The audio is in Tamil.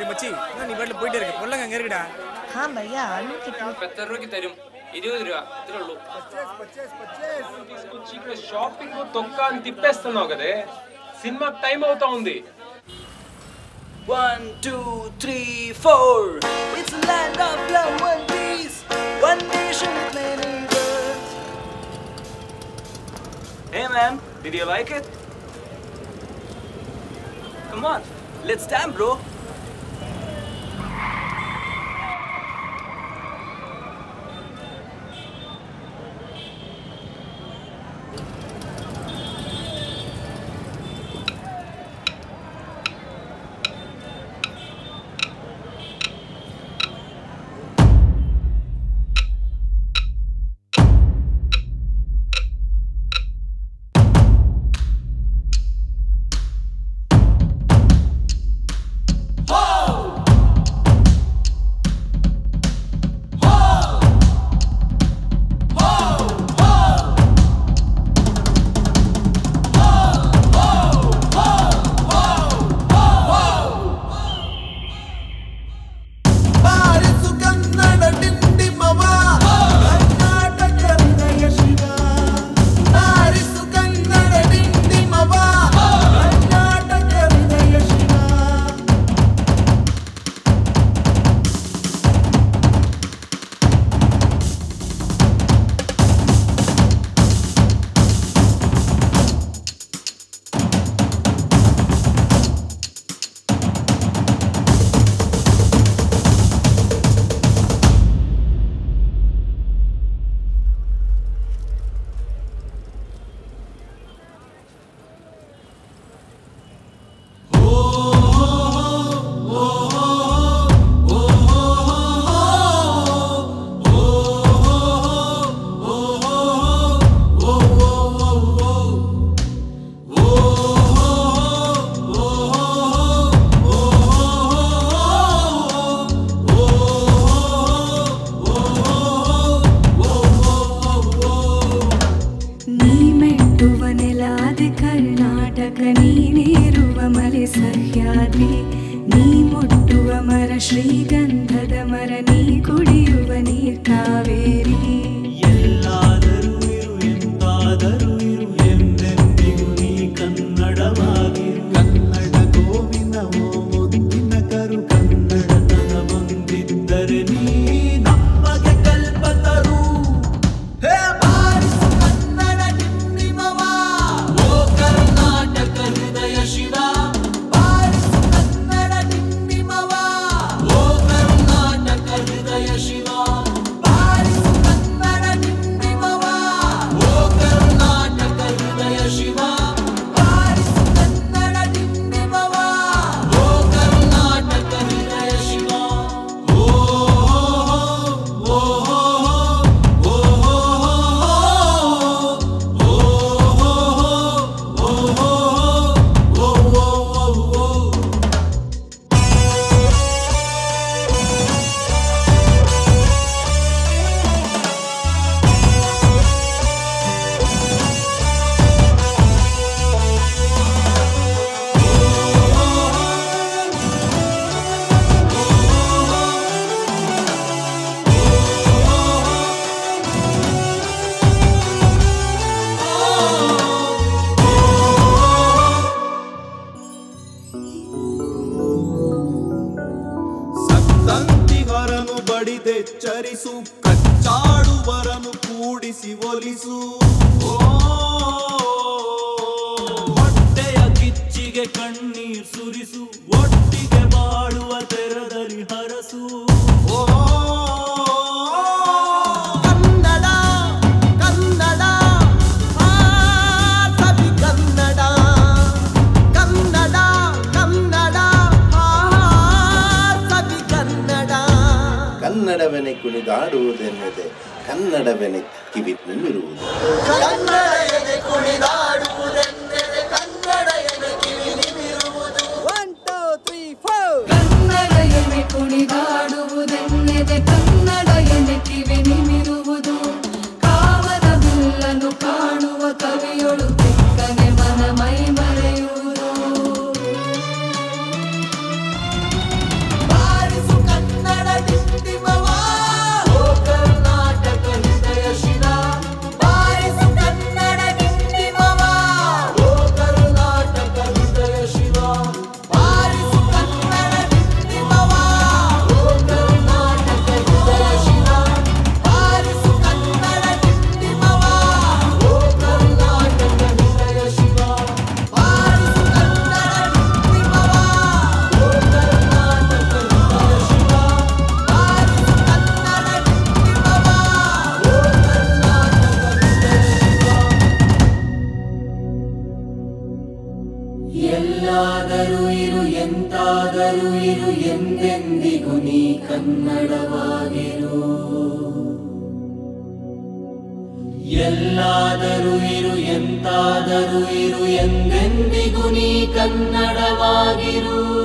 ஏ மச்சி என்ன நீ பாட்டில் போயிட்டே இருக்க பொல்லங்க அங்கே இருக்குடா हाँ भैया आलू कितना பத்து ரூபாய்க்கு தரும் இருபது ரூபா இத்திர உள்ளూ తీసుకొచ్చి షాపింగ్ తొక్క అని తిప్పేస్తున్నావు కదే సినిమా టైం అవుతా ఉంది One, two, three, four. It's the land of love and peace. One nation with many worlds. Hey man, did you like it? Come on, let's stand bro. ನೀ ಮುಟ್ಟುವ ಮರ ಶ್ರೀಗಂಧದ ಮರ ನೀ ಕುಡಿಯುವ ನೀರ್ ಕಾವೇರಿ ಬಡಿದೆಚ್ಚರಿಸು ಕಚ್ಚಾಡುವರನು ಕೂಡಿಸಿ ಒಲಿಸು. ಹೊಟ್ಟೆಯ ಕಿಚ್ಚಿಗೆ ಕಣ್ಣೀರ್ ಸುರಿಸು. ಒಟ್ಟಿಗೆ ಬಾಳುವ ತೆರದಲ್ಲಿ ಹರಸು. ಓ ಕುಣಿದಾಡುವುದೆನ್ನದೆ ಕನ್ನಡವೆನೆ ಕಿವಿ ನಿಮಿರುವುದು ಎಂದೆಂದಿಗೂ ನೀ ಕನ್ನಡವಾಗಿರು. ಎಲ್ಲಾದರೂ ಇರು ಎಂತಾದರೂ ಇರು ಎಂದೆಂದಿಗೂ ನೀ ಕನ್ನಡವಾಗಿರು.